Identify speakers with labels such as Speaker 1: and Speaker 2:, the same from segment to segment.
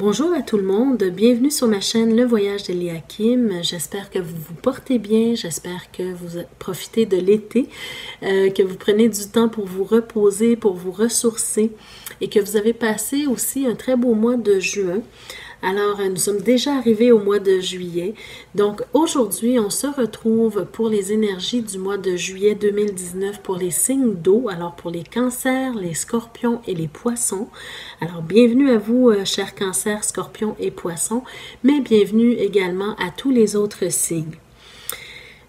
Speaker 1: Bonjour à tout le monde, bienvenue sur ma chaîne Le Voyage d'Eliakim. J'espère que vous vous portez bien, j'espère que vous profitez de l'été, euh, que vous prenez du temps pour vous reposer, pour vous ressourcer et que vous avez passé aussi un très beau mois de juin. Alors, euh, nous sommes déjà arrivés au mois de juillet. Donc, aujourd'hui, on se retrouve pour les énergies du mois de juillet 2019 pour les signes d'eau. Alors, pour les cancers, les scorpions et les poissons. Alors, bienvenue à vous, euh, chers cancers, scorpions et poissons, mais bienvenue également à tous les autres signes.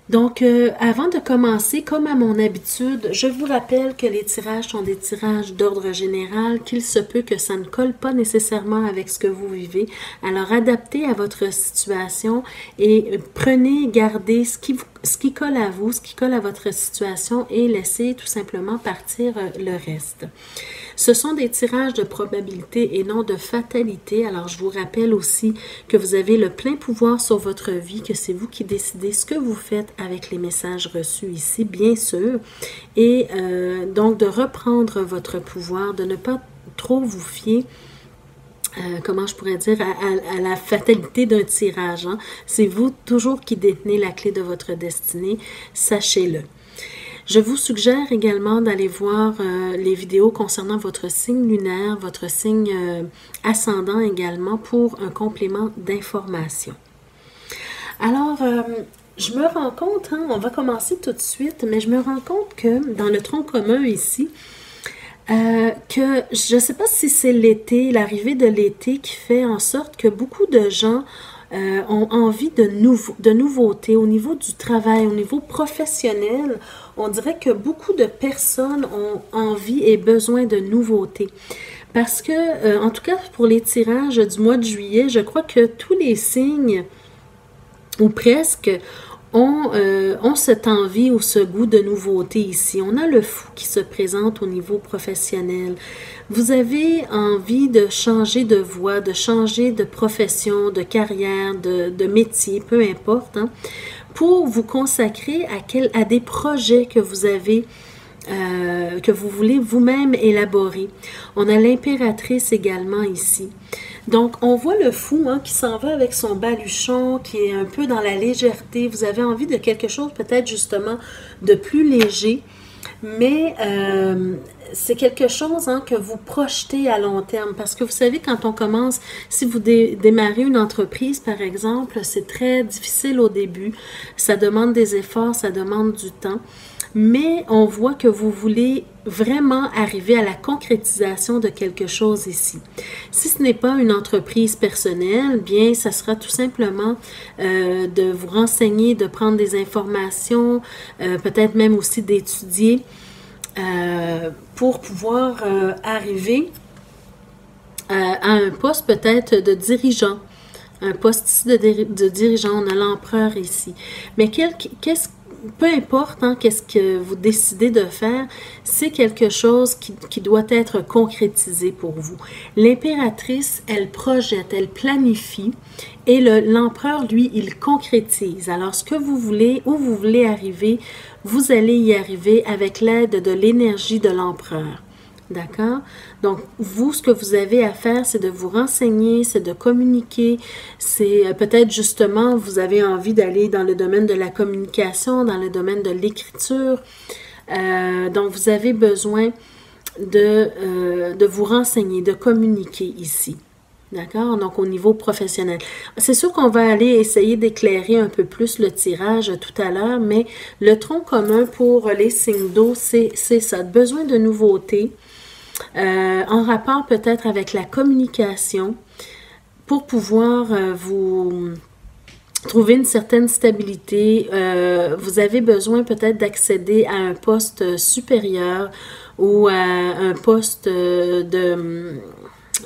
Speaker 1: Donc, euh, avant de commencer, comme à mon habitude, je vous rappelle que les tirages sont des tirages d'ordre général, qu'il se peut que ça ne colle pas nécessairement avec ce que vous vivez. Alors, adaptez à votre situation et prenez, gardez ce qui, ce qui colle à vous, ce qui colle à votre situation et laissez tout simplement partir euh, le reste. Ce sont des tirages de probabilité et non de fatalité. Alors, je vous rappelle aussi que vous avez le plein pouvoir sur votre vie, que c'est vous qui décidez ce que vous faites avec les messages reçus ici, bien sûr. Et euh, donc, de reprendre votre pouvoir, de ne pas trop vous fier euh, comment je pourrais dire, à, la fatalité d'un tirage. Hein. C'est vous toujours qui détenez la clé de votre destinée, sachez-le. Je vous suggère également d'aller voir euh, les vidéos concernant votre signe lunaire, votre signe euh, ascendant également pour un complément d'information. Alors, je me rends compte, hein, on va commencer tout de suite, mais je me rends compte que dans le tronc commun ici, que je ne sais pas si c'est l'été, l'arrivée de l'été qui fait en sorte que beaucoup de gens ont envie de, de nouveautés au niveau du travail, au niveau professionnel on dirait que beaucoup de personnes ont envie et besoin de nouveautés. Parce que, euh, en tout cas, pour les tirages du mois de juillet, je crois que tous les signes, ou presque, ont, euh, cette envie ou ce goût de nouveauté ici. On a le fou qui se présente au niveau professionnel. Vous avez envie de changer de voie, de changer de profession, de carrière, de, métier, peu importe. Hein pour vous consacrer à des projets que vous avez euh, que vous voulez vous-même élaborer. On a l'impératrice également ici. Donc, on voit le fou hein, qui s'en va avec son baluchon, qui est un peu dans la légèreté. Vous avez envie de quelque chose peut-être justement de plus léger, mais euh, c'est quelque chose hein, que vous projetez à long terme. Parce que vous savez, quand on commence, si vous démarrez une entreprise, par exemple, c'est très difficile au début. Ça demande des efforts, ça demande du temps. Mais on voit que vous voulez vraiment arriver à la concrétisation de quelque chose ici. Si ce n'est pas une entreprise personnelle, bien, ça sera tout simplement euh, de vous renseigner, de prendre des informations, euh, peut-être même aussi d'étudier euh, pour pouvoir euh, arriver euh, à, un poste peut-être de dirigeant. Un poste ici de, dirigeant, on a l'empereur ici. Mais qu'est-ce peu importe hein, qu'est-ce que vous décidez de faire, c'est quelque chose qui, qui, doit être concrétisé pour vous. L'impératrice, elle projette, elle planifie et l'empereur, lui, il concrétise. Alors, ce que vous voulez, où vous voulez arriver, vous allez y arriver avec l'aide de l'énergie de l'empereur. D'accord? Donc, vous, ce que vous avez à faire, c'est de vous renseigner, c'est de communiquer. C'est euh, peut-être justement, vous avez envie d'aller dans le domaine de la communication, dans le domaine de l'écriture. Euh, donc, vous avez besoin de, euh, de vous renseigner, de communiquer ici. D'accord? Donc, au niveau professionnel. C'est sûr qu'on va aller essayer d'éclairer un peu plus le tirage tout à l'heure, mais le tronc commun pour les signes d'eau, c'est ça. Besoin de nouveautés, euh, en rapport peut-être avec la communication, pour pouvoir euh, vous trouver une certaine stabilité. Euh, vous avez besoin peut-être d'accéder à un poste supérieur ou à un poste de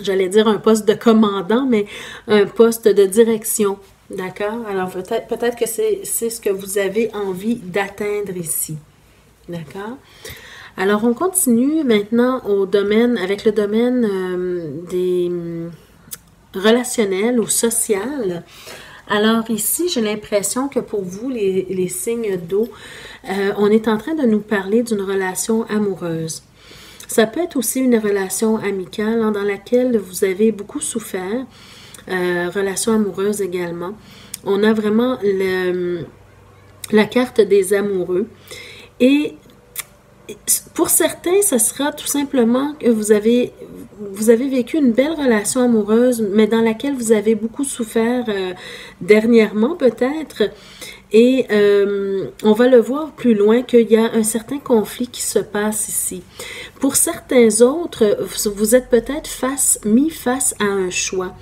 Speaker 1: j'allais dire un poste de commandant, mais un poste de direction. D'accord? Alors peut-être peut que c'est ce que vous avez envie d'atteindre ici. D'accord? Alors on continue maintenant au domaine, avec le domaine euh, des hum, relationnels ou social. Alors ici, j'ai l'impression que pour vous, les, signes d'eau, euh, on est en train de nous parler d'une relation amoureuse. Ça peut être aussi une relation amicale dans laquelle vous avez beaucoup souffert, euh, relation amoureuse également. On a vraiment la carte des amoureux. Et pour certains, ce sera tout simplement que vous avez, vous avez vécu une belle relation amoureuse, mais dans laquelle vous avez beaucoup souffert euh, dernièrement peut-être. Et euh, on va le voir plus loin qu'il y a un certain conflit qui se passe ici. Pour certains autres, vous êtes peut-être face, mis face à un choix.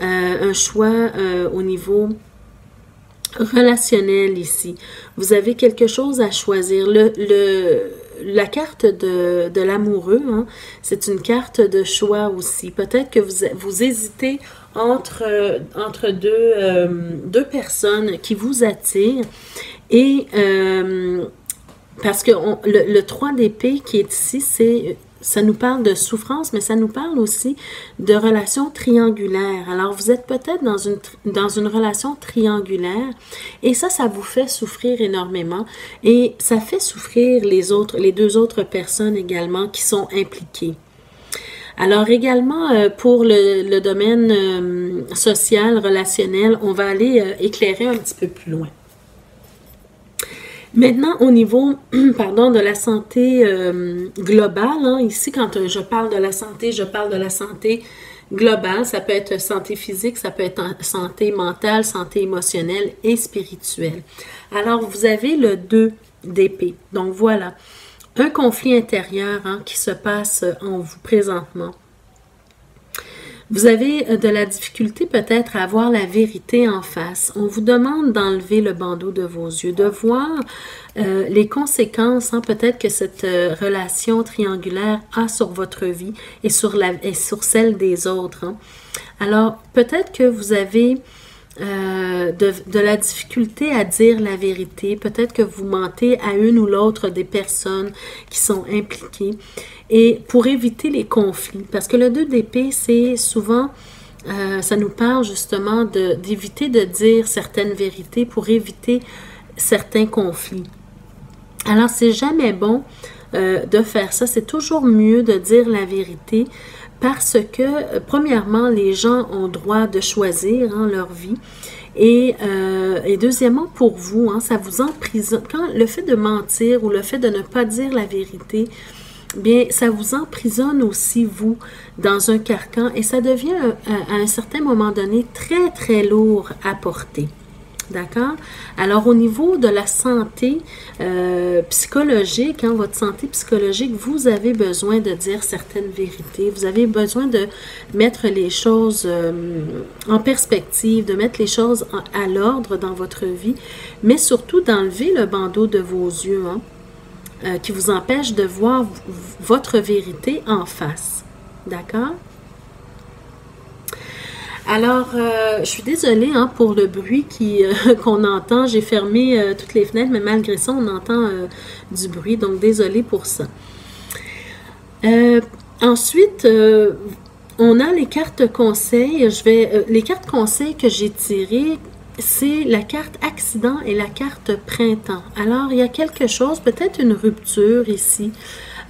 Speaker 1: Euh, un choix au niveau relationnel ici. Vous avez quelque chose à choisir. Le, la carte de, l'amoureux, hein, c'est une carte de choix aussi. Peut-être que vous, hésitez entre, euh, deux personnes qui vous attirent et euh, parce que le, le 3 d'épée qui est ici, c'est ça nous parle de souffrance, mais ça nous parle aussi de relations triangulaires. Alors, vous êtes peut-être dans une, dans une relation triangulaire et ça, ça vous fait souffrir énormément et ça fait souffrir les autres, les deux autres personnes également qui sont impliquées. Alors également euh, pour le, domaine euh, social, relationnel, on va aller euh, éclairer un petit peu plus loin. Maintenant, au niveau pardon, de la santé euh, globale, hein, ici, quand euh, je parle de la santé, je parle de la santé globale. Ça peut être santé physique, ça peut être santé mentale, santé émotionnelle et spirituelle. Alors, vous avez le 2 d'épée. Donc, voilà. Un conflit intérieur hein, qui se passe en vous présentement. Vous avez euh, de la difficulté peut-être à voir la vérité en face. On vous demande d'enlever le bandeau de vos yeux, de voir euh, les conséquences hein, peut-être que cette euh, relation triangulaire a sur votre vie et sur, celle des autres. Hein. Alors peut-être que vous avez euh, de, la difficulté à dire la vérité. Peut-être que vous mentez à une ou l'autre des personnes qui sont impliquées. Et pour éviter les conflits, parce que le 2 d'épée, c'est souvent, euh, ça nous parle justement d'éviter de, dire certaines vérités pour éviter certains conflits. Alors, c'est jamais bon euh, de faire ça. C'est toujours mieux de dire la vérité parce que, euh, premièrement, les gens ont droit de choisir hein, leur vie. Euh, et, deuxièmement, pour vous, hein, ça vous emprisonne. Quand le fait de mentir ou le fait de ne pas dire la vérité, bien, ça vous emprisonne aussi, vous, dans un carcan et ça devient à un certain moment donné très, très lourd à porter. D'accord? Alors, au niveau de la santé euh, psychologique, hein, votre santé psychologique, vous avez besoin de dire certaines vérités. Vous avez besoin de mettre les choses euh, en perspective, de mettre les choses à l'ordre dans votre vie, mais surtout d'enlever le bandeau de vos yeux hein, euh, qui vous empêche de voir votre vérité en face. D'accord? Alors, euh, je suis désolée hein, pour le bruit euh, qu'on entend. J'ai fermé euh, toutes les fenêtres, mais malgré ça, on entend du bruit. Donc, désolée pour ça. ensuite, on a les cartes conseils. Je vais, les cartes conseils que j'ai tirées, c'est la carte accident et la carte printemps. Alors, il y a quelque chose, peut-être une rupture ici.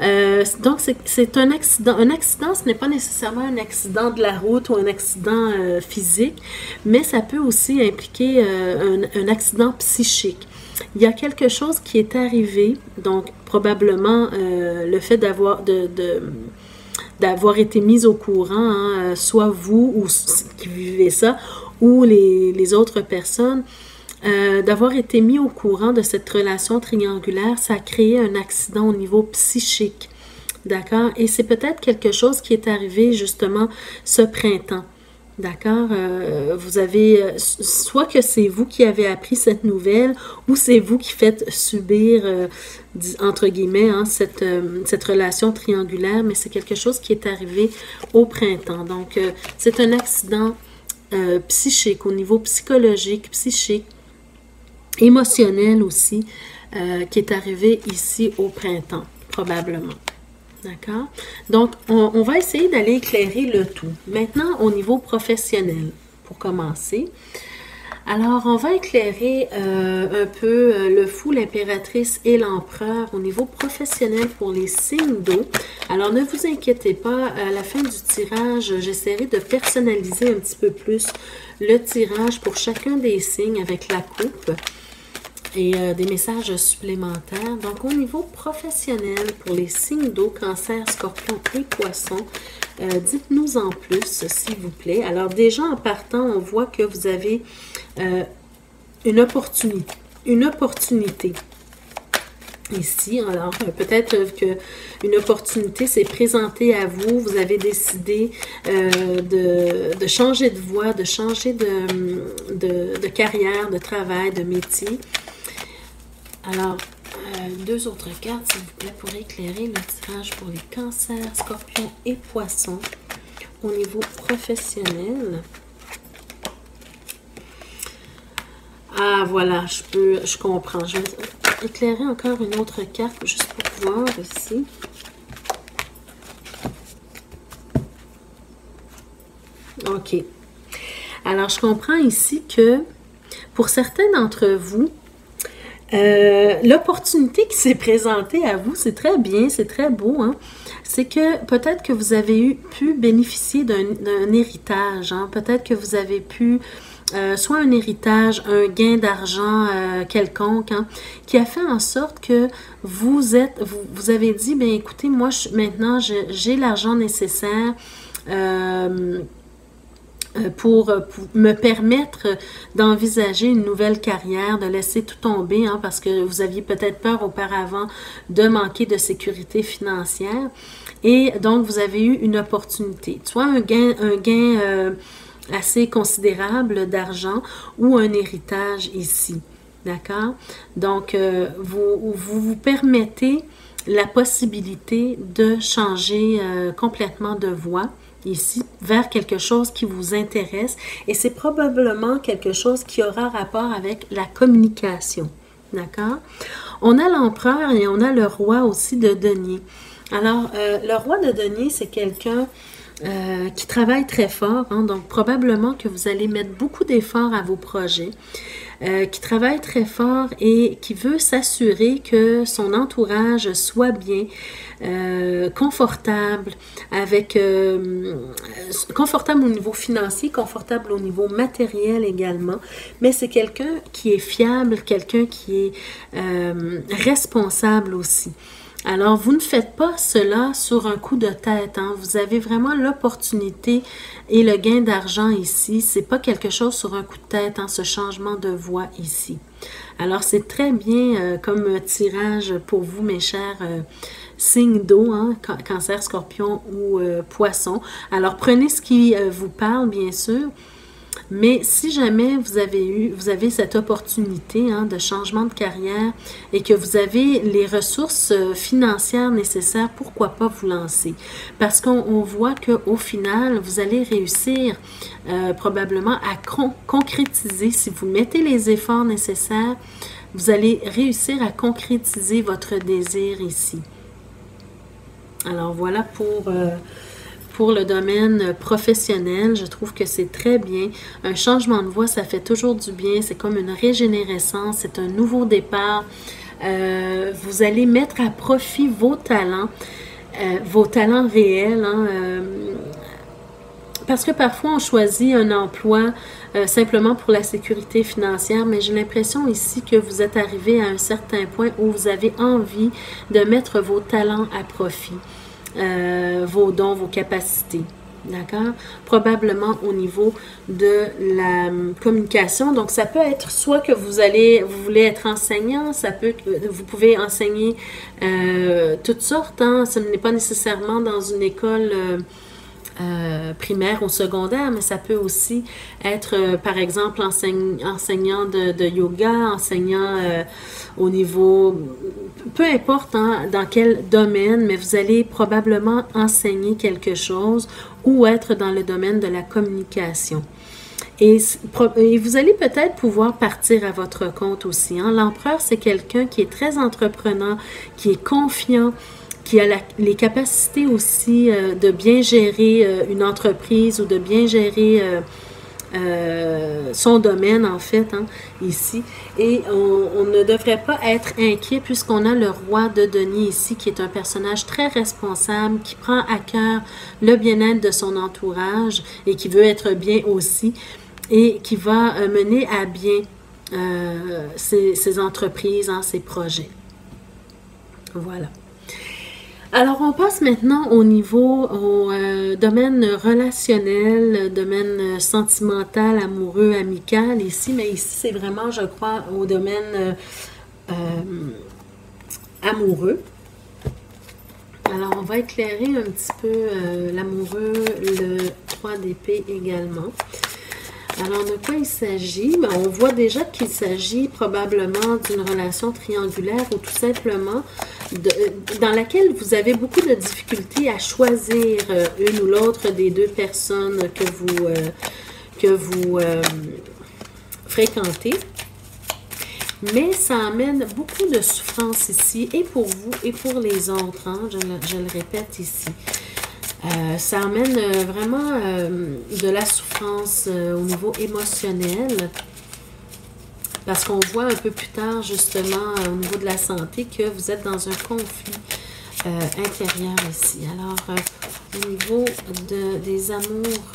Speaker 1: Euh, donc, c'est un accident. Un accident, ce n'est pas nécessairement un accident de la route ou un accident euh, physique, mais ça peut aussi impliquer euh, un, accident psychique. Il y a quelque chose qui est arrivé, donc probablement le fait d'avoir d'avoir été mis au courant, hein, soit vous ou qui vivez ça, ou les autres personnes, euh, d'avoir été mis au courant de cette relation triangulaire, ça a créé un accident au niveau psychique. D'accord? Et c'est peut-être quelque chose qui est arrivé justement ce printemps. D'accord? Euh, vous avez, euh, soit que c'est vous qui avez appris cette nouvelle, ou c'est vous qui faites subir, entre guillemets, hein, cette, cette relation triangulaire, mais c'est quelque chose qui est arrivé au printemps. Donc, c'est un accident psychique, au niveau psychologique, psychique, émotionnel aussi euh, qui est arrivé ici au printemps, probablement. D'accord? Donc, on, va essayer d'aller éclairer le tout. Maintenant, au niveau professionnel, pour commencer. Alors, on va éclairer euh, un peu euh, le fou, l'impératrice et l'empereur au niveau professionnel pour les signes d'eau. Alors, ne vous inquiétez pas, à la fin du tirage, j'essaierai de personnaliser un petit peu plus le tirage pour chacun des signes avec la coupe et euh, des messages supplémentaires. Donc, au niveau professionnel, pour les signes d'eau, cancer, scorpion et poisson, dites-nous en plus, s'il vous plaît. Alors, déjà en partant, on voit que vous avez euh, une opportunité. Une opportunité. Ici, alors euh, peut-être que une opportunité s'est présentée à vous, vous avez décidé euh, de, changer de voie, de changer de, carrière, de travail, de métier. Alors, deux autres cartes, s'il vous plaît, pour éclairer le tirage pour les cancers, scorpions et poissons au niveau professionnel. Ah, voilà, je peux, je comprends. Je vais éclairer encore une autre carte juste pour voir ici. OK. Alors, je comprends ici que pour certains d'entre vous, euh, l'opportunité qui s'est présentée à vous, c'est très bien, c'est très beau, hein? c'est que peut-être que vous avez eu, pu bénéficier d'un héritage, hein? peut-être que vous avez pu euh, soit un héritage, un gain d'argent euh, quelconque, hein, qui a fait en sorte que vous êtes, vous, avez dit, ben écoutez, moi maintenant j'ai l'argent nécessaire. Pour, me permettre d'envisager une nouvelle carrière, de laisser tout tomber, hein, parce que vous aviez peut-être peur auparavant de manquer de sécurité financière. Et donc, vous avez eu une opportunité, soit un gain, un gain assez considérable d'argent ou un héritage ici. D'accord? Donc, euh, vous, vous, permettez la possibilité de changer euh, complètement de voie vers quelque chose qui vous intéresse et c'est probablement quelque chose qui aura rapport avec la communication. D'accord? On a l'empereur et on a le roi aussi de denier. Alors, euh, le roi de denier, c'est quelqu'un euh, qui travaille très fort, hein, donc probablement que vous allez mettre beaucoup d'efforts à vos projets, euh, qui travaille très fort et qui veut s'assurer que son entourage soit bien, euh, confortable, avec confortable au niveau financier, confortable au niveau matériel également, mais c'est quelqu'un qui est fiable, quelqu'un qui est responsable aussi. Alors, vous ne faites pas cela sur un coup de tête. Hein. Vous avez vraiment l'opportunité et le gain d'argent ici. C'est pas quelque chose sur un coup de tête, hein, ce changement de voix ici. Alors, c'est très bien euh, comme tirage pour vous, mes chers euh, signes d'eau, hein, cancer, scorpion ou euh, poisson. Alors, prenez ce qui vous parle, bien sûr. Mais si jamais vous avez eu, vous avez cette opportunité hein, de changement de carrière et que vous avez les ressources euh, financières nécessaires, pourquoi pas vous lancer? Parce qu'on voit qu'au final, vous allez réussir euh, probablement à concrétiser, si vous mettez les efforts nécessaires, vous allez réussir à concrétiser votre désir ici. Alors voilà pour... Euh, pour le domaine professionnel, je trouve que c'est très bien. Un changement de voix, ça fait toujours du bien. C'est comme une régénérescence, c'est un nouveau départ. Euh, vous allez mettre à profit vos talents, euh, vos talents réels. Hein, euh, parce que parfois on choisit un emploi simplement pour la sécurité financière, mais j'ai l'impression ici que vous êtes arrivé à un certain point où vous avez envie de mettre vos talents à profit. Euh, vos dons, vos capacités. D'accord? Probablement au niveau de la hum, communication. Donc, ça peut être soit que vous allez, vous voulez être enseignant, ça peut que vous pouvez enseigner euh, toutes sortes. Hein? Ce n'est pas nécessairement dans une école. Euh, euh, primaire ou secondaire, mais ça peut aussi être, euh, par exemple, enseignant de, yoga, enseignant euh, au niveau, peu importe hein, dans quel domaine, mais vous allez probablement enseigner quelque chose ou être dans le domaine de la communication. Et, vous allez peut-être pouvoir partir à votre compte aussi. Hein. L'empereur, c'est quelqu'un qui est très entreprenant, qui est confiant, qui a les capacités aussi euh, de bien gérer euh, une entreprise ou de bien gérer euh, son domaine en fait hein, ici et on, ne devrait pas être inquiet puisqu'on a le roi de Denis ici qui est un personnage très responsable qui prend à cœur le bien-être de son entourage et qui veut être bien aussi et qui va mener à bien ses, entreprises, hein, ses projets. Voilà. Alors, on passe maintenant au niveau, au euh, domaine relationnel, domaine sentimental, amoureux, amical ici, mais ici, c'est vraiment, je crois, au domaine euh, amoureux. Alors, on va éclairer un petit peu euh, l'amoureux, le 3 d'épée également. Alors, de quoi il s'agit? Ben, on voit déjà qu'il s'agit probablement d'une relation triangulaire ou tout simplement dans laquelle vous avez beaucoup de difficultés à choisir euh, une ou l'autre des deux personnes que vous, euh, que vous euh, fréquentez. Mais ça amène beaucoup de souffrance ici, et pour vous et pour les autres. Hein, je, le répète ici. Ça amène vraiment de la souffrance au niveau émotionnel. Parce qu'on voit un peu plus tard, justement, euh, au niveau de la santé, que vous êtes dans un conflit euh, intérieur ici. Alors, euh, au niveau de, des amours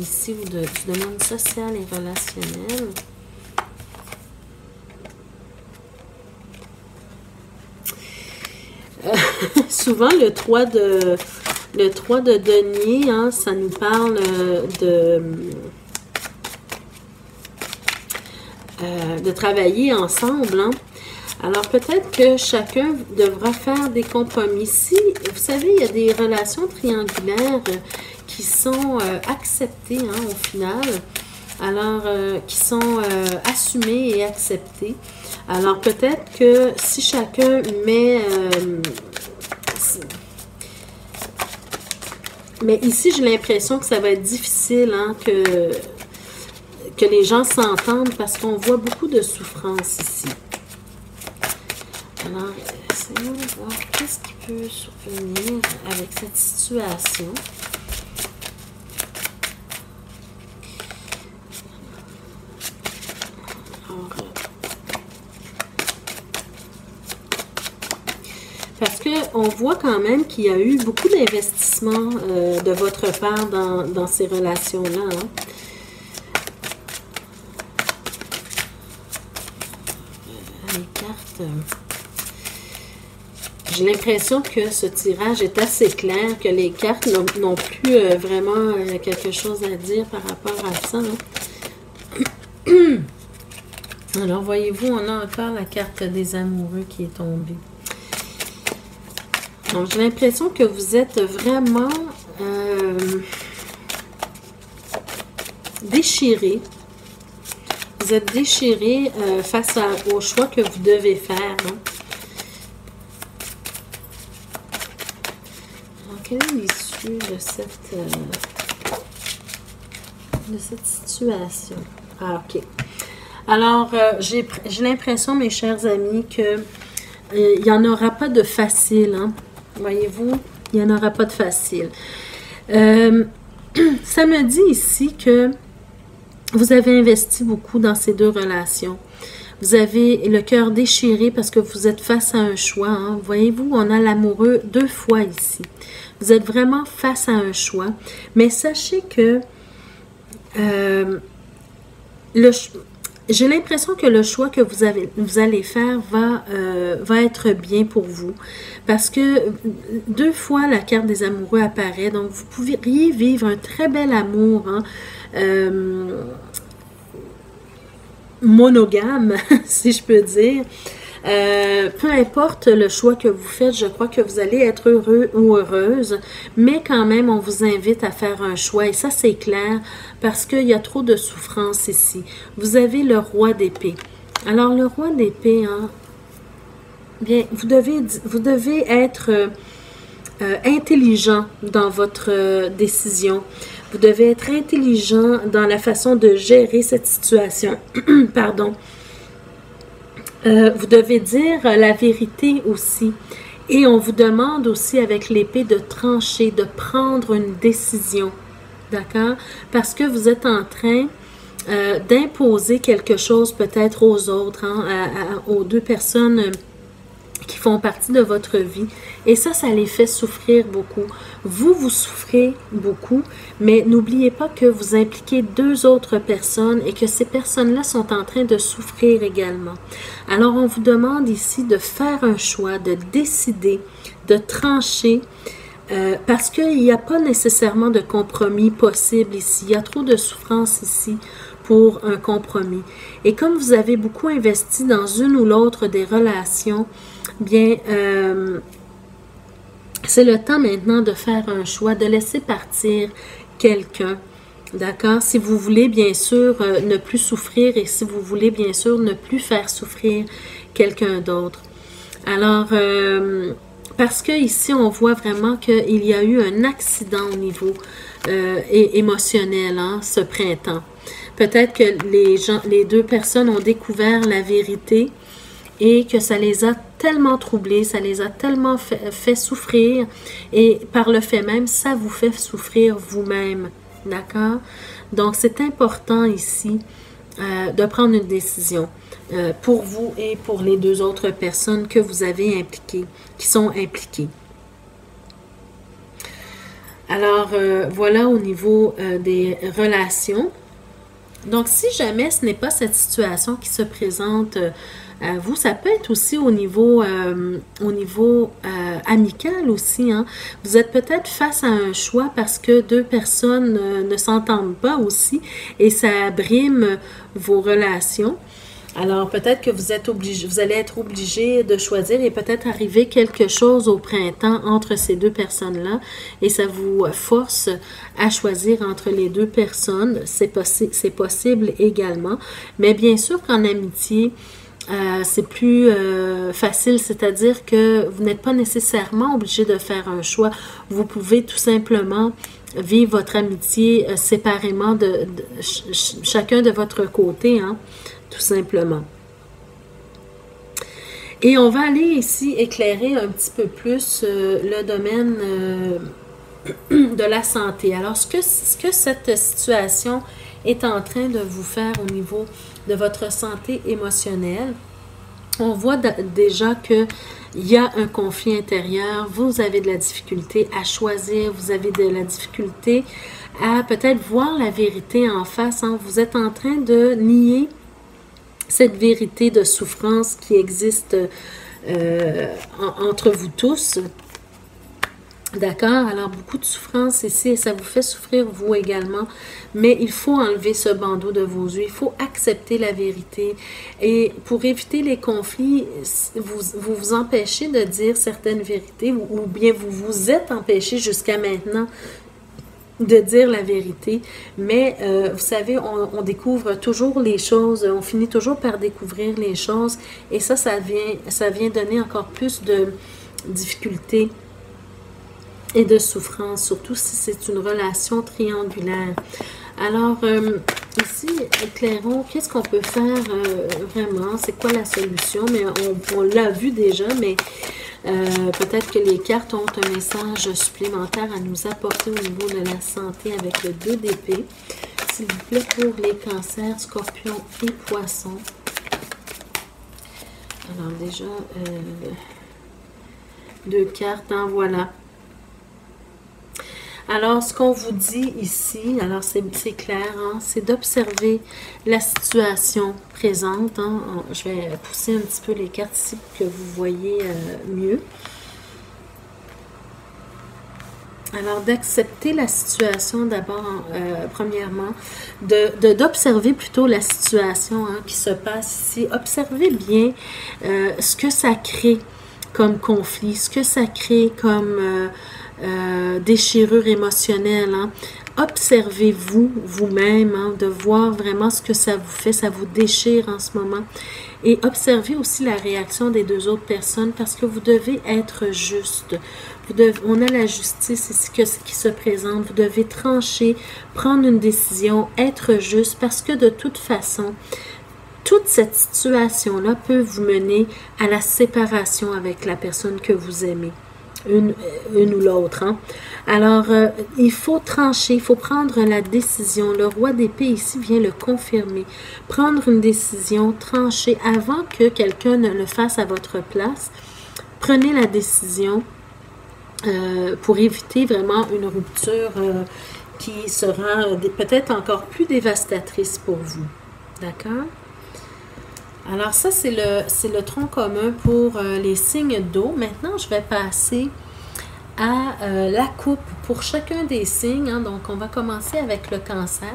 Speaker 1: ici, ou de, du domaine social et relationnel, souvent le 3 de le 3 de denier, hein, ça nous parle de Euh, de travailler ensemble. Hein. Alors peut-être que chacun devra faire des compromis. Si, vous savez, il y a des relations triangulaires qui sont euh, acceptées hein, au final, alors euh, qui sont assumées et acceptées. Alors peut-être que si chacun met... mais ici, j'ai l'impression que ça va être difficile, hein, que que les gens s'entendent parce qu'on voit beaucoup de souffrance ici. Alors, essayons de voir qu'est-ce qui peut survenir avec cette situation. Parce qu'on voit quand même qu'il y a eu beaucoup d'investissement euh, de votre part dans, ces relations-là. Hein. Euh, j'ai l'impression que ce tirage est assez clair, que les cartes n'ont plus euh, vraiment euh, quelque chose à dire par rapport à ça. Hein. Alors, voyez-vous, on a encore la carte des amoureux qui est tombée. Donc, j'ai l'impression que vous êtes vraiment déchiré vous êtes déchiré euh, face au choix que vous devez faire. Hein. quelle est l'issue de cette, euh, de cette situation? Ah, ok. Alors, euh, j'ai l'impression, mes chers amis, que il n'y en aura pas de facile. Hein. Voyez-vous, il n'y en aura pas de facile. ça me dit ici que vous avez investi beaucoup dans ces deux relations. Vous avez le cœur déchiré parce que vous êtes face à un choix. Hein. Voyez-vous, on a l'amoureux deux fois ici. Vous êtes vraiment face à un choix. Mais sachez que euh, j'ai l'impression que le choix que vous, avez, vous allez faire va, euh, va être bien pour vous. Parce que deux fois la carte des amoureux apparaît. Donc, vous pourriez vivre un très bel amour. Hein. Euh, monogame, si je peux dire. Euh, peu importe le choix que vous faites, je crois que vous allez être heureux ou heureuse, mais quand même, on vous invite à faire un choix, et ça c'est clair, parce qu'il y a trop de souffrance ici. Vous avez le roi d'épée. Alors, le roi d'épée, hein, bien, vous devez, être euh, intelligent dans votre décision. Vous devez être intelligent dans la façon de gérer cette situation. Pardon. Euh, vous devez dire la vérité aussi. Et on vous demande aussi avec l'épée de trancher, de prendre une décision. d'accord? Parce que vous êtes en train euh, d'imposer quelque chose peut-être aux autres, hein, aux deux personnes qui font partie de votre vie. Et ça, ça les fait souffrir beaucoup. Vous, vous souffrez beaucoup, mais n'oubliez pas que vous impliquez deux autres personnes et que ces personnes-là sont en train de souffrir également. Alors, on vous demande ici de faire un choix, de décider, de trancher. Euh, parce qu'il n'y a pas nécessairement de compromis possible ici. Il y a trop de souffrance ici pour un compromis. Et comme vous avez beaucoup investi dans une ou l'autre des relations, bien, euh, c'est le temps maintenant de faire un choix, de laisser partir quelqu'un. D'accord? Si vous voulez bien sûr euh, ne plus souffrir et si vous voulez bien sûr ne plus faire souffrir quelqu'un d'autre. Alors, euh, parce que ici on voit vraiment qu'il y a eu un accident au niveau émotionnel hein, ce printemps. Peut-être que les gens, les deux personnes ont découvert la vérité et que ça les a tellement troublés, ça les a tellement fait, souffrir et par le fait même, ça vous fait souffrir vous-même. D'accord? Donc, c'est important ici euh, de prendre une décision euh, pour vous et pour les deux autres personnes que vous avez impliquées, qui sont impliquées. Alors, euh, voilà au niveau des relations. Donc, si jamais ce n'est pas cette situation qui se présente vous, ça peut être aussi au niveau, euh, au niveau euh, amical aussi. Hein. Vous êtes peut-être face à un choix parce que deux personnes euh, ne s'entendent pas aussi et ça brime vos relations. Alors peut-être que vous êtes obligé, vous allez être obligé de choisir et peut-être arriver quelque chose au printemps entre ces deux personnes-là et ça vous force à choisir entre les deux personnes. C'est possible également. Mais bien sûr qu'en amitié, euh, c'est plus euh, facile, c'est-à-dire que vous n'êtes pas nécessairement obligé de faire un choix. Vous pouvez tout simplement vivre votre amitié euh, séparément de, chacun de votre côté, hein, tout simplement. Et on va aller ici éclairer un petit peu plus le domaine de la santé. Alors, ce que, ce que cette situation est en train de vous faire au niveau de votre santé émotionnelle, on voit déjà que il y a un conflit intérieur, vous avez de la difficulté à choisir, vous avez de la difficulté à peut-être voir la vérité en face. Hein. Vous êtes en train de nier cette vérité de souffrance qui existe euh, entre vous tous. D'accord? Alors, beaucoup de souffrance ici ça vous fait souffrir vous également. Mais il faut enlever ce bandeau de vos yeux. Il faut accepter la vérité. Et pour éviter les conflits, vous vous, empêchez de dire certaines vérités ou, bien vous vous êtes empêché jusqu'à maintenant de dire la vérité. Mais euh, vous savez, on, on, découvre toujours les choses, on finit toujours par découvrir les choses. Et ça, ça vient, ça vient donner encore plus de difficultés et de souffrance, surtout si c'est une relation triangulaire. Alors, euh, ici, éclairons, qu'est-ce qu'on peut faire euh, vraiment? C'est quoi la solution? Mais on, l'a vu déjà, mais euh, peut-être que les cartes ont un message supplémentaire à nous apporter au niveau de la santé avec le 2 d'épée. S'il vous plaît, pour les cancers, scorpions et poissons. Alors déjà, deux cartes, en hein, voilà. Alors, ce qu'on vous dit ici, alors c'est clair, hein, c'est d'observer la situation présente. Hein. Je vais pousser un petit peu les cartes ici pour que vous voyez euh, mieux. Alors, d'accepter la situation d'abord, euh, premièrement, d'observer de, plutôt la situation hein, qui se passe ici. Observez bien euh, ce que ça crée comme conflit, ce que ça crée comme euh, déchirure émotionnelle. Hein. Observez-vous vous-même, hein, de voir vraiment ce que ça vous fait, ça vous déchire en ce moment. Et observez aussi la réaction des deux autres personnes parce que vous devez être juste. On a la justice ici que, qui se présente. Vous devez trancher, prendre une décision, être juste parce que de toute façon, toute cette situation-là peut vous mener à la séparation avec la personne que vous aimez. Une, ou l'autre. Hein. Alors, euh, il faut trancher, il faut prendre la décision. Le roi d'épée ici vient le confirmer. Prendre une décision, trancher avant que quelqu'un ne le fasse à votre place. Prenez la décision euh, pour éviter vraiment une rupture euh, qui sera peut-être encore plus dévastatrice pour vous. D'accord? Alors ça, c'est le, le tronc commun pour les signes d'eau. Maintenant, je vais passer à euh, la coupe pour chacun des signes. Hein. donc, on va commencer avec le cancer.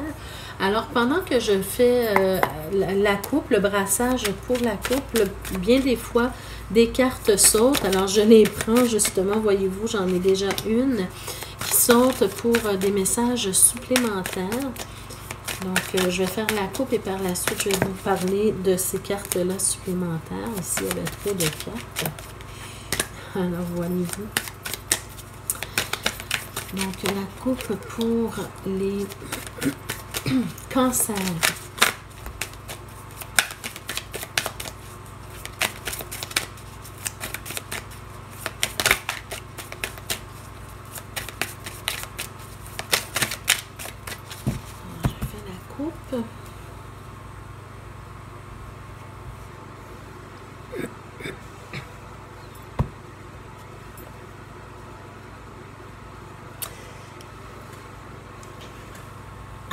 Speaker 1: Alors, pendant que je fais euh, la, coupe, le brassage pour la coupe, bien des fois, des cartes sautent. Alors, je les prends justement, voyez-vous, j'en ai déjà une qui saute pour euh, des messages supplémentaires. Donc, je vais faire la coupe et par la suite, je vais vous parler de ces cartes-là supplémentaires. Ici, il y avait trop de cartes. Alors, voyez-vous. Donc, la coupe pour les cancers.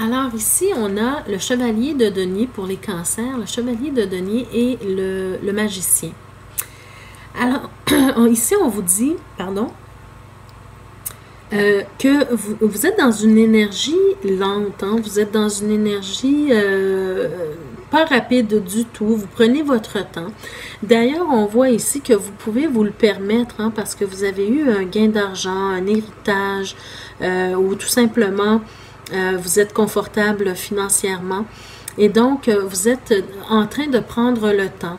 Speaker 1: Alors ici, on a le chevalier de denier pour les cancers, le chevalier de denier et le, magicien. Alors, ici, on vous dit, pardon, euh, que vous, êtes dans une énergie lente, hein. vous êtes dans une énergie euh, pas rapide du tout, vous prenez votre temps. D'ailleurs, on voit ici que vous pouvez vous le permettre hein, parce que vous avez eu un gain d'argent, un héritage euh, ou tout simplement vous êtes confortable financièrement et donc euh, vous êtes en train de prendre le temps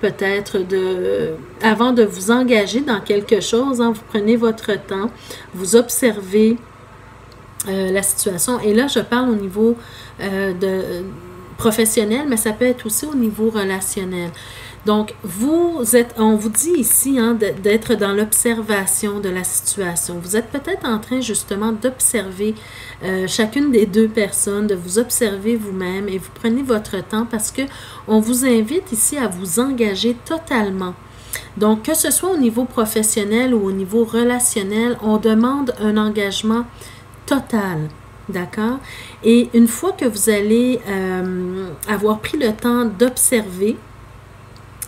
Speaker 1: peut-être de avant de vous engager dans quelque chose, hein, vous prenez votre temps, vous observez euh, la situation et là je parle au niveau de professionnel, mais ça peut être aussi au niveau relationnel. Donc, vous êtes, on vous dit ici hein, d'être dans l'observation de la situation. Vous êtes peut-être en train justement d'observer euh, chacune des deux personnes, de vous observer vous-même et vous prenez votre temps parce que on vous invite ici à vous engager totalement. Donc, que ce soit au niveau professionnel ou au niveau relationnel, on demande un engagement total. D'accord? Et une fois que vous allez euh, avoir pris le temps d'observer,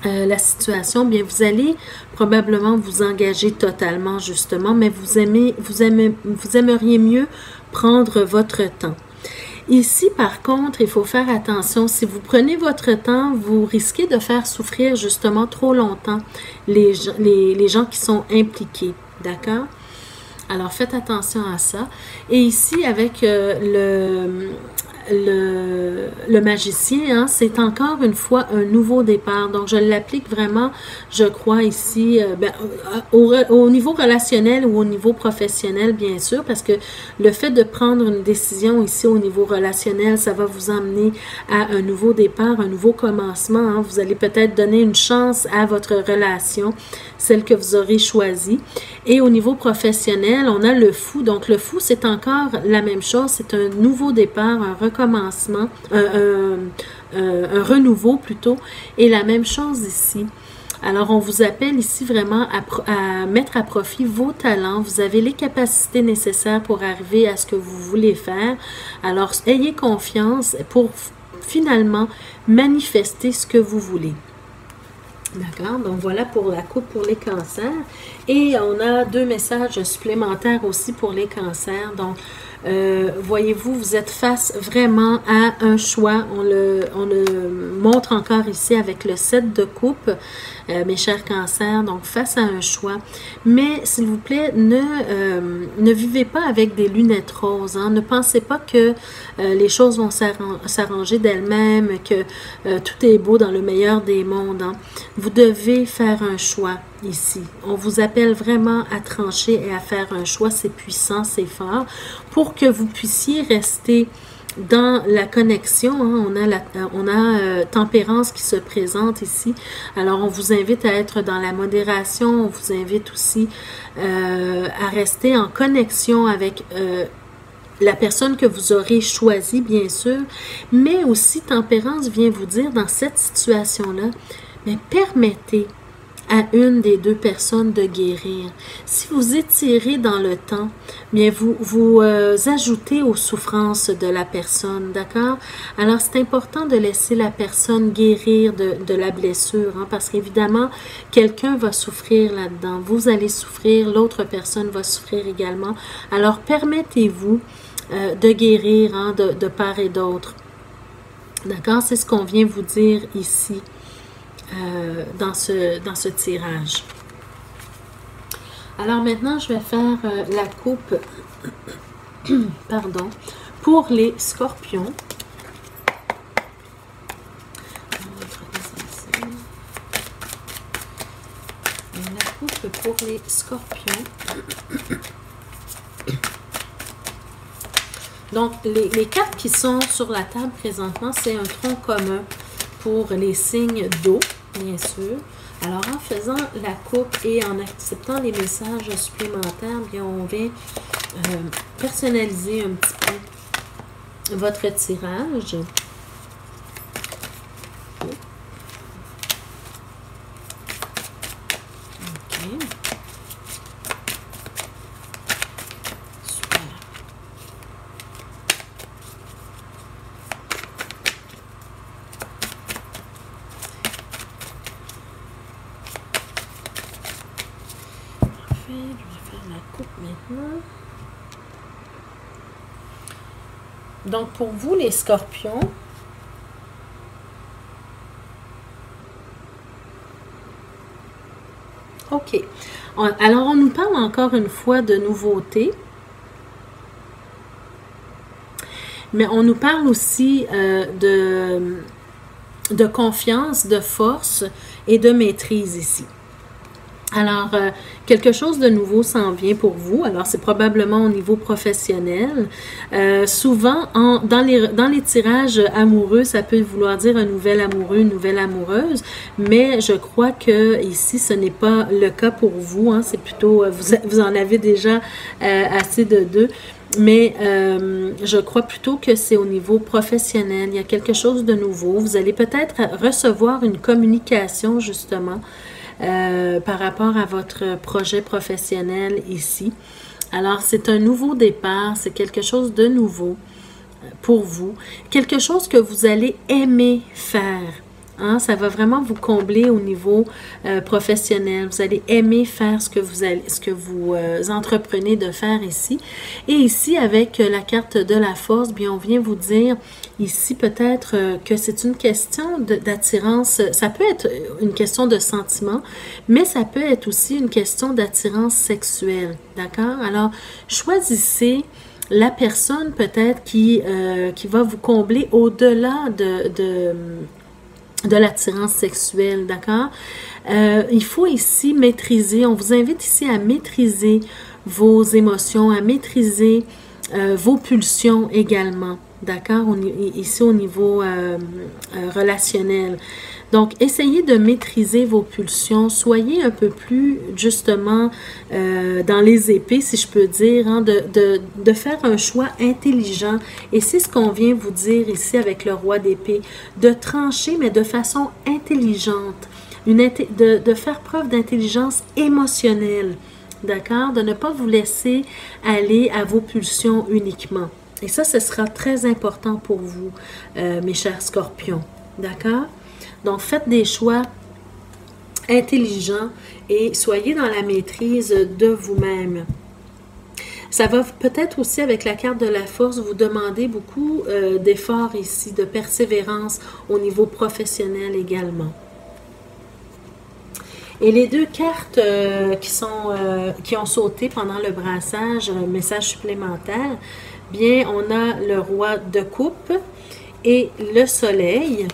Speaker 1: euh, la situation, bien vous allez probablement vous engager totalement justement, mais vous aimez, vous aimez, vous aimeriez mieux prendre votre temps. Ici, par contre, il faut faire attention. Si vous prenez votre temps, vous risquez de faire souffrir justement trop longtemps les, les, les gens qui sont impliqués. D'accord? Alors, faites attention à ça. Et ici, avec euh, le, le, magicien, hein, c'est encore une fois un nouveau départ. Donc, je l'applique vraiment, je crois, ici, euh, ben, euh, au, niveau relationnel ou au niveau professionnel, bien sûr, parce que le fait de prendre une décision ici au niveau relationnel, ça va vous emmener à un nouveau départ, un nouveau commencement. Hein. Vous allez peut-être donner une chance à votre relation, celle que vous aurez choisie. Et au niveau professionnel, on a le fou. Donc, le fou, c'est encore la même chose. C'est un nouveau départ, un recommencement, un, renouveau plutôt. Et la même chose ici. Alors, on vous appelle ici vraiment à, mettre à profit vos talents. Vous avez les capacités nécessaires pour arriver à ce que vous voulez faire. Alors, ayez confiance pour finalement manifester ce que vous voulez. D'accord, donc voilà pour la coupe pour les cancers. Et on a deux messages supplémentaires aussi pour les cancers. Donc, euh, voyez-vous, vous êtes face vraiment à un choix. On le, on le montre encore ici avec le set de coupe, euh, mes chers cancers, donc face à un choix. Mais s'il vous plaît, ne, euh, vivez pas avec des lunettes roses. Hein. Ne pensez pas que les choses vont s'arranger d'elles-mêmes, que tout est beau dans le meilleur des mondes. Hein. Vous devez faire un choix ici. On vous appelle vraiment à trancher et à faire un choix. C'est puissant, c'est fort, pour que vous puissiez rester dans la connexion, hein, on a, a euh, tempérance qui se présente ici. Alors, on vous invite à être dans la modération. On vous invite aussi euh, à rester en connexion avec euh, la personne que vous aurez choisie, bien sûr. Mais aussi, tempérance vient vous dire dans cette situation-là, mais permettez à une des deux personnes de guérir. Si vous étirez dans le temps, bien vous euh, ajoutez aux souffrances de la personne, d'accord? Alors c'est important de laisser la personne guérir de, la blessure, hein, parce qu'évidemment quelqu'un va souffrir là-dedans. Vous allez souffrir, l'autre personne va souffrir également. Alors permettez-vous euh, de guérir hein, de part et d'autre. D'accord? C'est ce qu'on vient vous dire ici. Euh, dans, ce, dans ce tirage. Alors maintenant, je vais faire euh, la coupe pardon, pour les scorpions. La coupe pour les scorpions. Donc, les, les cartes qui sont sur la table présentement, c'est un tronc commun pour les signes d'eau bien sûr. Alors, en faisant la coupe et en acceptant les messages supplémentaires, bien, on vient euh, personnaliser un petit peu votre tirage. Pour vous, les scorpions, OK. Alors, on nous parle encore une fois de nouveautés. Mais on nous parle aussi euh, de, de confiance, de force et de maîtrise ici. Alors, euh, quelque chose de nouveau s'en vient pour vous. Alors, c'est probablement au niveau professionnel. Euh, souvent, en, dans, les, dans les tirages amoureux, ça peut vouloir dire un nouvel amoureux, une nouvelle amoureuse, mais je crois que ici, ce n'est pas le cas pour vous. Hein. C'est plutôt, euh, vous, vous en avez déjà assez de deux. Mais je crois plutôt que c'est au niveau professionnel. Il y a quelque chose de nouveau. Vous allez peut-être recevoir une communication, justement, euh, par rapport à votre projet professionnel ici. Alors, c'est un nouveau départ, c'est quelque chose de nouveau pour vous, quelque chose que vous allez aimer faire. Hein, ça va vraiment vous combler au niveau euh, professionnel. Vous allez aimer faire ce que vous, euh, entreprenez de faire ici. Et ici, avec euh, la carte de la force, bien, on vient vous dire ici peut-être que c'est une question d'attirance. Ça peut être une question de sentiment, mais ça peut être aussi une question d'attirance sexuelle. D'accord? Alors, choisissez la personne peut-être qui, va vous combler au-delà de, de de l'attirance sexuelle, d'accord? Euh, il faut ici maîtriser, on vous invite ici à maîtriser vos émotions, à maîtriser euh, vos pulsions également, d'accord? Ici au niveau euh, relationnel. Donc, essayez de maîtriser vos pulsions. Soyez un peu plus, justement, euh, dans les épées, si je peux dire, hein, de, faire un choix intelligent. Et c'est ce qu'on vient vous dire ici avec le roi d'épée. De trancher, mais de façon intelligente. De faire preuve d'intelligence émotionnelle. D'accord? De ne pas vous laisser aller à vos pulsions uniquement. Et ça, ce sera très important pour vous, euh, mes chers scorpions. D'accord? Donc, faites des choix intelligents et soyez dans la maîtrise de vous-même. Ça va peut-être aussi avec la carte de la force vous demander beaucoup euh, d'efforts ici, de persévérance au niveau professionnel également. Et les deux cartes euh, qui, sont, euh, qui ont sauté pendant le brassage, message supplémentaire, bien, on a le roi de coupe et le soleil.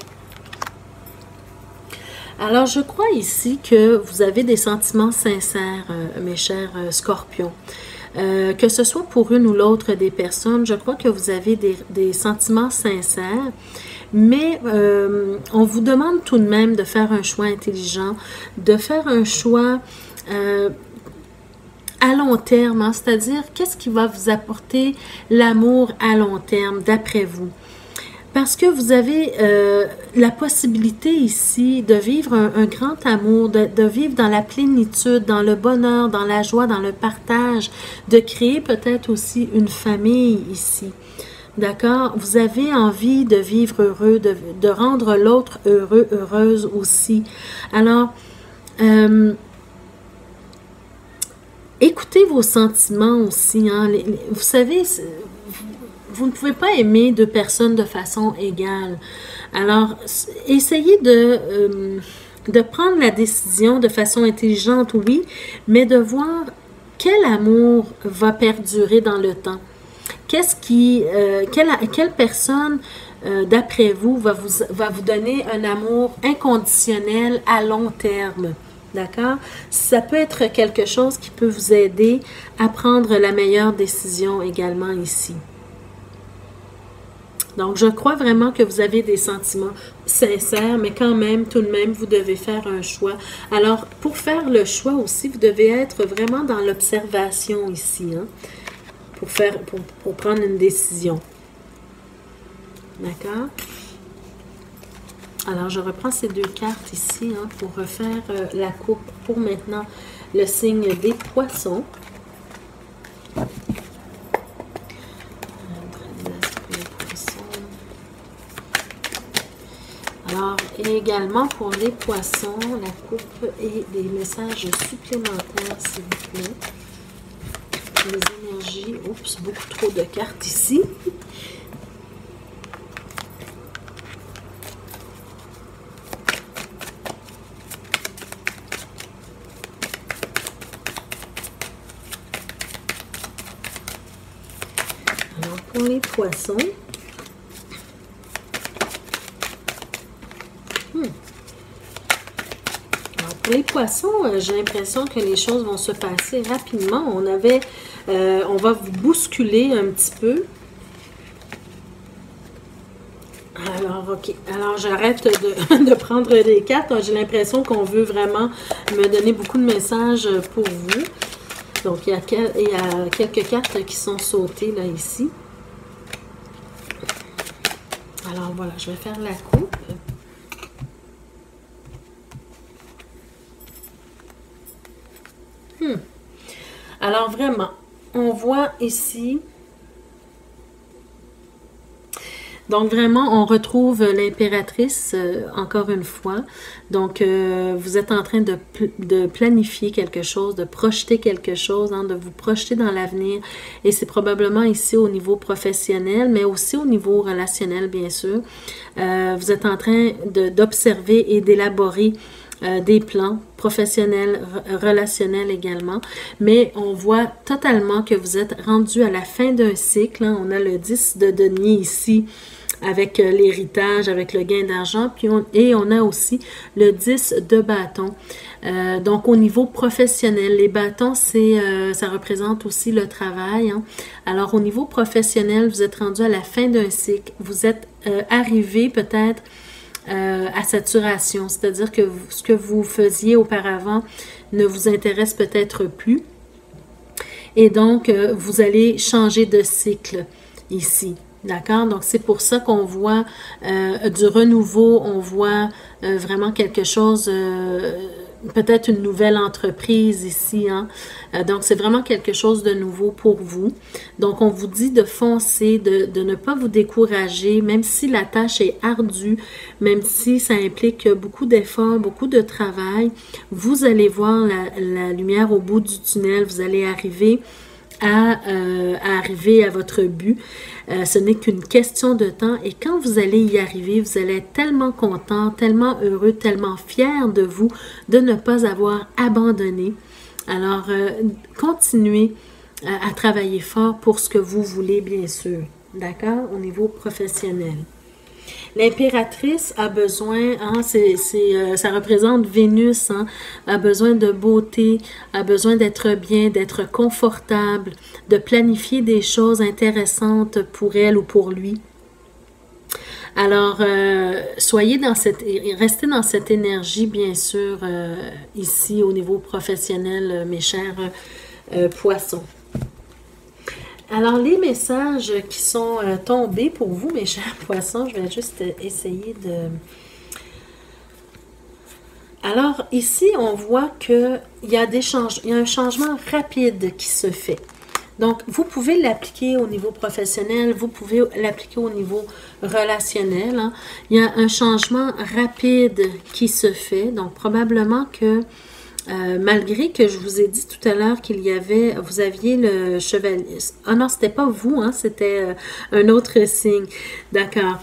Speaker 1: Alors, je crois ici que vous avez des sentiments sincères, euh, mes chers euh, scorpions. que ce soit pour une ou l'autre des personnes, je crois que vous avez des, sentiments sincères, mais on vous demande tout de même de faire un choix intelligent, de faire un choix à long terme, hein, c'est-à-dire qu'est-ce qui va vous apporter l'amour à long terme, d'après vous? Parce que vous avez euh, la possibilité ici de vivre un, grand amour, de, vivre dans la plénitude, dans le bonheur, dans la joie, dans le partage, de créer peut-être aussi une famille ici. D'accord? Vous avez envie de vivre heureux, de, de rendre l'autre heureux, heureuse aussi. Alors, euh, écoutez vos sentiments aussi. Hein. vous savez, vous ne pouvez pas aimer deux personnes de façon égale. Alors, essayez de, euh, de prendre la décision de façon intelligente, oui, mais de voir quel amour va perdurer dans le temps. Qu'est-ce qui, euh, quelle, quelle, personne, euh, d'après vous, va vous, va vous donner un amour inconditionnel à long terme? D'accord? Ça peut être quelque chose qui peut vous aider à prendre la meilleure décision également ici. Donc, je crois vraiment que vous avez des sentiments sincères, mais quand même, tout de même, vous devez faire un choix. Alors, pour faire le choix aussi, vous devez être vraiment dans l'observation ici, hein, pour, faire, pour, prendre une décision. D'accord? Alors, je reprends ces deux cartes ici hein, pour refaire euh, la coupe pour maintenant le signe des poissons. Alors, et également pour les poissons, la coupe et des messages supplémentaires, s'il vous plaît. Les énergies. Oups, beaucoup trop de cartes ici. les poissons. Hmm. pour les poissons, euh, j'ai l'impression que les choses vont se passer rapidement. On avait, euh, on va vous bousculer un petit peu. Alors, ok. Alors, j'arrête de, prendre des cartes. J'ai l'impression qu'on veut vraiment me donner beaucoup de messages pour vous. Donc, il y, a, il y quelques cartes qui sont sautées là, ici. Alors voilà, je vais faire la coupe. Alors vraiment, on voit ici Donc vraiment, on retrouve l'impératrice euh, encore une fois. Donc euh, vous êtes en train de, planifier quelque chose, de projeter quelque chose, hein, de vous projeter dans l'avenir. Et c'est probablement ici au niveau professionnel, mais aussi au niveau relationnel, bien sûr. Euh, vous êtes en train d'observer et d'élaborer des plans professionnels, relationnels également. Mais on voit totalement que vous êtes rendu à la fin d'un cycle. Hein. On a le 10 de denier ici avec euh, l'héritage, avec le gain d'argent. Et on a aussi le 10 de bâton. Euh, donc au niveau professionnel, les bâtons, c'est euh, ça représente aussi le travail. Hein. Alors au niveau professionnel, vous êtes rendu à la fin d'un cycle. Vous êtes arrivé peut-être à saturation, c'est-à-dire que ce que vous faisiez auparavant ne vous intéresse peut-être plus. Et donc, vous allez changer de cycle ici. D'accord? Donc, c'est pour ça qu'on voit euh, du renouveau, on voit euh, vraiment quelque chose, euh, peut-être une nouvelle entreprise ici. Hein? donc, c'est vraiment quelque chose de nouveau pour vous. Donc, on vous dit de foncer, de, ne pas vous décourager, même si la tâche est ardue, même si ça implique beaucoup d'efforts, beaucoup de travail. Vous allez voir la lumière au bout du tunnel, vous allez arriver euh, à, arriver à votre but. Euh, ce n'est qu'une question de temps et quand vous allez y arriver, vous allez être tellement content, tellement heureux, tellement fier de vous de ne pas avoir abandonné. Alors, euh, continuez à travailler fort pour ce que vous voulez, bien sûr. D'accord? Au niveau professionnel. L'impératrice a besoin, hein, euh, ça représente Vénus, hein, a besoin de beauté, a besoin d'être bien, d'être confortable, de planifier des choses intéressantes pour elle ou pour lui. Alors, euh, soyez dans cette, restez dans cette énergie, bien sûr, euh, ici au niveau professionnel, mes chers poissons. Alors, les messages qui sont euh, tombés pour vous, mes chers poissons, je vais juste essayer de... Alors, ici, on voit qu'il y, a des il y a un changement rapide qui se fait. Donc, vous pouvez l'appliquer au niveau professionnel, vous pouvez l'appliquer au niveau relationnel. Hein. Il y a un changement rapide qui se fait. Donc, probablement que euh, malgré que je vous ai dit tout à l'heure qu'il y avait, vous aviez le chevalier. Ah non, c'était pas vous, hein, c'était euh, un autre signe. D'accord.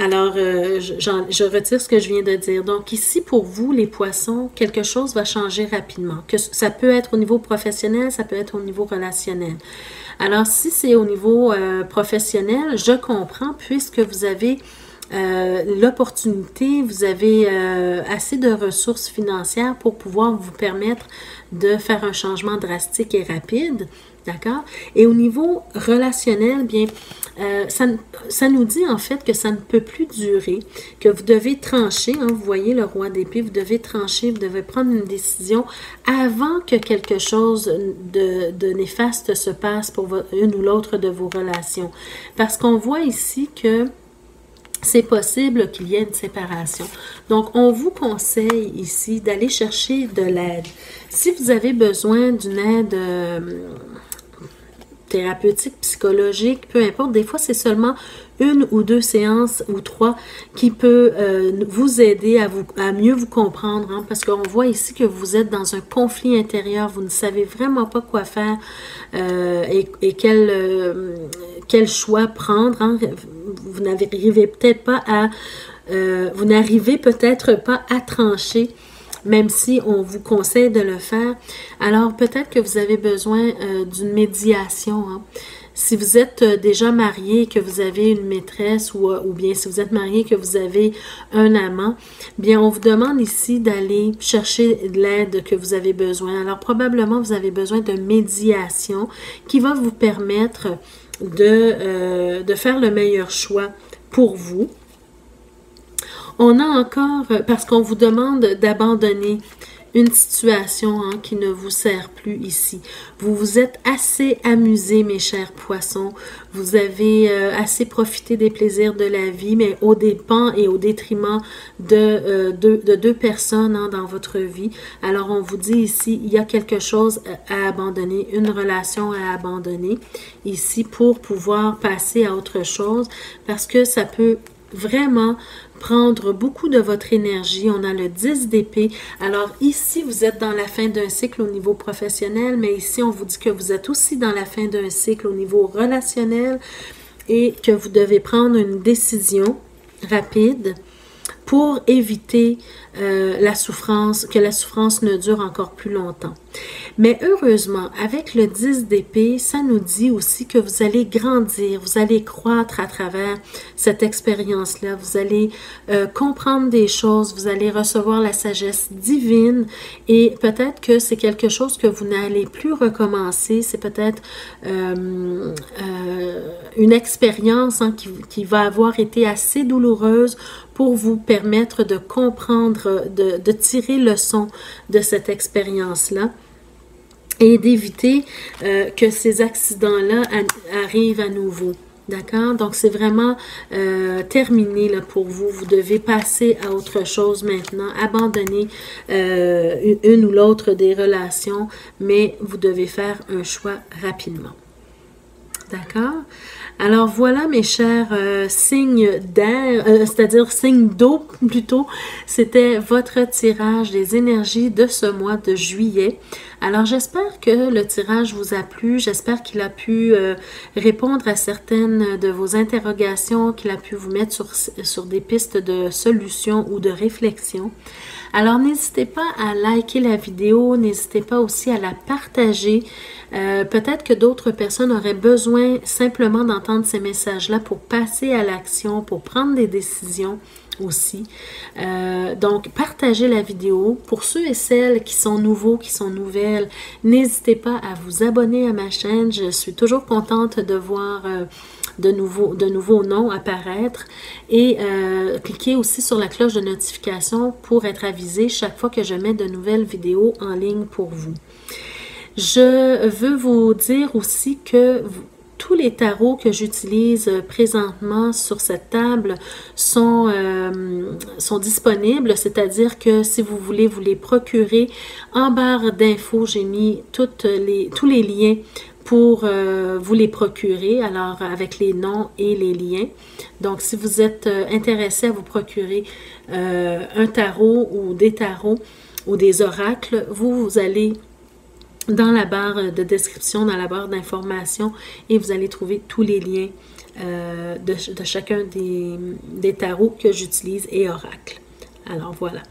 Speaker 1: Alors, euh, je, retire ce que je viens de dire. Donc, ici, pour vous, les poissons, quelque chose va changer rapidement. Ça peut être au niveau professionnel, ça peut être au niveau relationnel. Alors, si c'est au niveau professionnel, je comprends puisque vous avez l'opportunité, vous avez euh, assez de ressources financières pour pouvoir vous permettre de faire un changement drastique et rapide. D'accord? Et au niveau relationnel, bien, euh, ça, ça, nous dit en fait que ça ne peut plus durer, que vous devez trancher. Hein, vous voyez le roi d'épée, vous devez trancher, vous devez prendre une décision avant que quelque chose de néfaste se passe pour une ou l'autre de vos relations. Parce qu'on voit ici que c'est possible qu'il y ait une séparation. Donc, on vous conseille ici d'aller chercher de l'aide. Si vous avez besoin d'une aide euh, thérapeutique, psychologique, peu importe, des fois c'est seulement une ou deux séances ou trois qui peut euh, vous aider à, mieux vous comprendre, hein, parce qu'on voit ici que vous êtes dans un conflit intérieur, vous ne savez vraiment pas quoi faire euh, et, quel, quel choix prendre. Hein vous n'arrivez peut-être pas à, euh, trancher, même si on vous conseille de le faire. Alors peut-être que vous avez besoin euh, d'une médiation. Hein. Si vous êtes euh, déjà marié, que vous avez une maîtresse ou, ou, bien si vous êtes marié, que vous avez un amant, bien on vous demande ici d'aller chercher l'aide que vous avez besoin. Alors probablement vous avez besoin de médiation qui va vous permettre de, euh, de faire le meilleur choix pour vous. On a encore, parce qu'on vous demande d'abandonner une situation hein, qui ne vous sert plus ici. Vous vous êtes assez amusé, mes chers poissons. Vous avez euh, assez profité des plaisirs de la vie, mais au dépens et au détriment de, euh, de, deux personnes hein, dans votre vie. Alors, on vous dit ici, il y a quelque chose à abandonner, une relation à abandonner ici pour pouvoir passer à autre chose parce que ça peut vraiment prendre beaucoup de votre énergie. On a le 10 d'épée. Alors ici, vous êtes dans la fin d'un cycle au niveau professionnel, mais ici, on vous dit que vous êtes aussi dans la fin d'un cycle au niveau relationnel et que vous devez prendre une décision rapide pour éviter euh, la souffrance, que la souffrance ne dure encore plus longtemps. Mais heureusement, avec le 10 d'épée, ça nous dit aussi que vous allez grandir, vous allez croître à travers cette expérience-là, vous allez euh, comprendre des choses, vous allez recevoir la sagesse divine et peut-être que c'est quelque chose que vous n'allez plus recommencer, c'est peut-être euh, une expérience hein, qui, qui va avoir été assez douloureuse pour vous permettre de comprendre de, tirer leçon de cette expérience-là et d'éviter euh, que ces accidents-là arrivent à nouveau. D'accord? Donc, c'est vraiment euh, terminé là, pour vous. Vous devez passer à autre chose maintenant, abandonner euh, une ou l'autre des relations, mais vous devez faire un choix rapidement. D'accord? Alors voilà mes chers euh, signes d'air, euh, c'est-à-dire signes d'eau plutôt. C'était votre tirage des énergies de ce mois de juillet. Alors j'espère que le tirage vous a plu, j'espère qu'il a pu euh, répondre à certaines de vos interrogations, qu'il a pu vous mettre sur, des pistes de solutions ou de réflexion. Alors n'hésitez pas à liker la vidéo, n'hésitez pas aussi à la partager. Euh, peut-être que d'autres personnes auraient besoin simplement d'entendre ces messages-là pour passer à l'action, pour prendre des décisions aussi. Euh, donc, partagez la vidéo. Pour ceux et celles qui sont nouveaux, qui sont nouvelles, n'hésitez pas à vous abonner à ma chaîne. Je suis toujours contente de voir euh, de, nouveaux, de nouveaux noms apparaître. Et euh, cliquez aussi sur la cloche de notification pour être avisé chaque fois que je mets de nouvelles vidéos en ligne pour vous. Je veux vous dire aussi que tous les tarots que j'utilise présentement sur cette table sont, euh, sont disponibles, c'est-à-dire que si vous voulez vous les procurer, en barre d'infos, j'ai mis toutes les, tous les liens pour euh, vous les procurer, alors avec les noms et les liens. Donc, si vous êtes euh, intéressé à vous procurer euh, un tarot ou des tarots ou des oracles, vous, allez dans la barre de description, dans la barre d'information, et vous allez trouver tous les liens de, de, chacun des, des tarots que j'utilise et oracles. Alors voilà.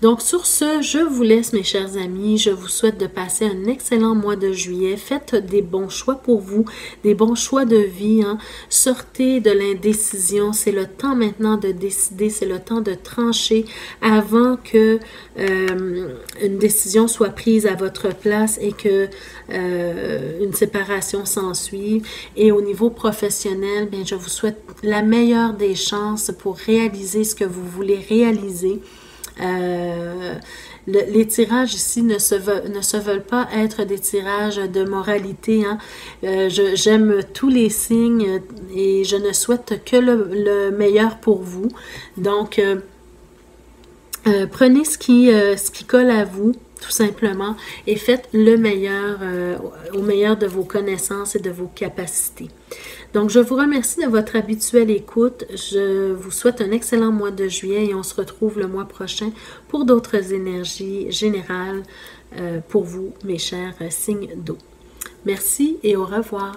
Speaker 1: Donc sur ce, je vous laisse mes chers amis. Je vous souhaite de passer un excellent mois de juillet. Faites des bons choix pour vous, des bons choix de vie. Hein. Sortez de l'indécision. C'est le temps maintenant de décider. C'est le temps de trancher avant que euh, une décision soit prise à votre place et que euh, une séparation s'ensuive. Et au niveau professionnel, bien, je vous souhaite la meilleure des chances pour réaliser ce que vous voulez réaliser. Euh, les tirages ici ne se, veulent, pas être des tirages de moralité. Hein. Euh, J'aime tous les signes et je ne souhaite que le, meilleur pour vous. Donc, euh, prenez ce qui colle à vous tout simplement, et faites le meilleur, au meilleur de vos connaissances et de vos capacités. Donc, je vous remercie de votre habituelle écoute. Je vous souhaite un excellent mois de juillet et on se retrouve le mois prochain pour d'autres énergies générales euh, pour vous, mes chers signes d'eau. Merci et au revoir.